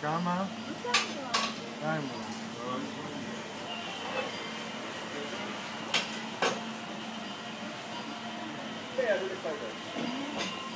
Calma. Museu mano. do ele faz.